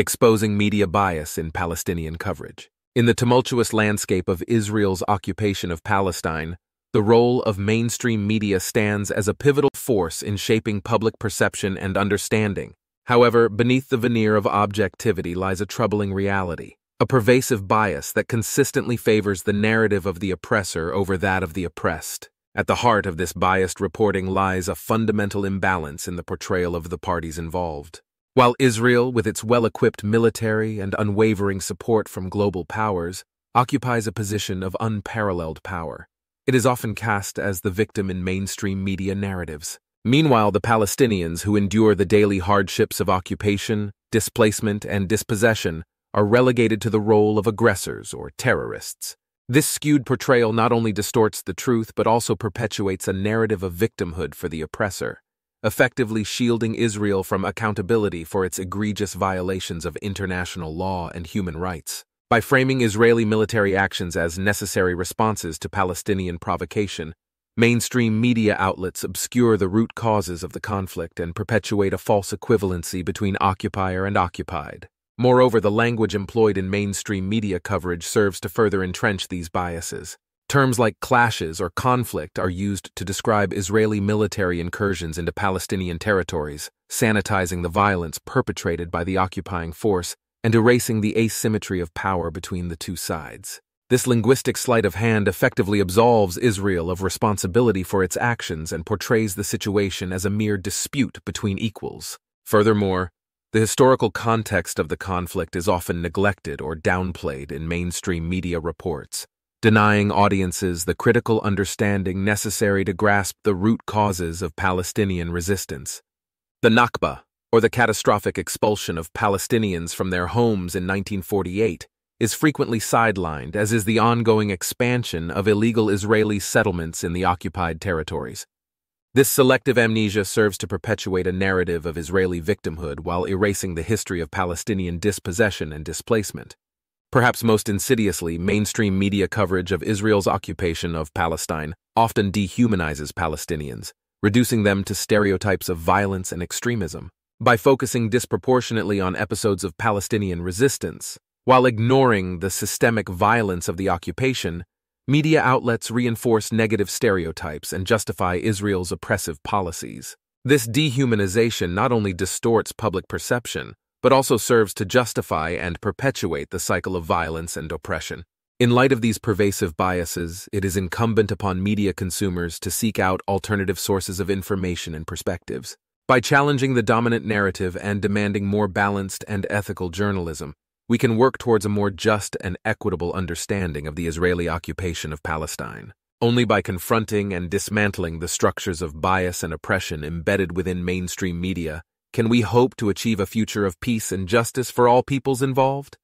exposing media bias in Palestinian coverage. In the tumultuous landscape of Israel's occupation of Palestine, the role of mainstream media stands as a pivotal force in shaping public perception and understanding. However, beneath the veneer of objectivity lies a troubling reality, a pervasive bias that consistently favors the narrative of the oppressor over that of the oppressed. At the heart of this biased reporting lies a fundamental imbalance in the portrayal of the parties involved. While Israel, with its well-equipped military and unwavering support from global powers, occupies a position of unparalleled power, it is often cast as the victim in mainstream media narratives. Meanwhile, the Palestinians who endure the daily hardships of occupation, displacement, and dispossession are relegated to the role of aggressors or terrorists. This skewed portrayal not only distorts the truth but also perpetuates a narrative of victimhood for the oppressor, effectively shielding Israel from accountability for its egregious violations of international law and human rights. By framing Israeli military actions as necessary responses to Palestinian provocation, mainstream media outlets obscure the root causes of the conflict and perpetuate a false equivalency between occupier and occupied. Moreover, the language employed in mainstream media coverage serves to further entrench these biases. Terms like clashes or conflict are used to describe Israeli military incursions into Palestinian territories, sanitizing the violence perpetrated by the occupying force and erasing the asymmetry of power between the two sides. This linguistic sleight of hand effectively absolves Israel of responsibility for its actions and portrays the situation as a mere dispute between equals. Furthermore, the historical context of the conflict is often neglected or downplayed in mainstream media reports, denying audiences the critical understanding necessary to grasp the root causes of Palestinian resistance. The Nakba, or the catastrophic expulsion of Palestinians from their homes in 1948, is frequently sidelined, as is the ongoing expansion of illegal Israeli settlements in the occupied territories. This selective amnesia serves to perpetuate a narrative of Israeli victimhood while erasing the history of Palestinian dispossession and displacement. Perhaps most insidiously, mainstream media coverage of Israel's occupation of Palestine often dehumanizes Palestinians, reducing them to stereotypes of violence and extremism. By focusing disproportionately on episodes of Palestinian resistance, while ignoring the systemic violence of the occupation, media outlets reinforce negative stereotypes and justify Israel's oppressive policies. This dehumanization not only distorts public perception, but also serves to justify and perpetuate the cycle of violence and oppression. In light of these pervasive biases, it is incumbent upon media consumers to seek out alternative sources of information and perspectives. By challenging the dominant narrative and demanding more balanced and ethical journalism, we can work towards a more just and equitable understanding of the Israeli occupation of Palestine. Only by confronting and dismantling the structures of bias and oppression embedded within mainstream media can we hope to achieve a future of peace and justice for all peoples involved.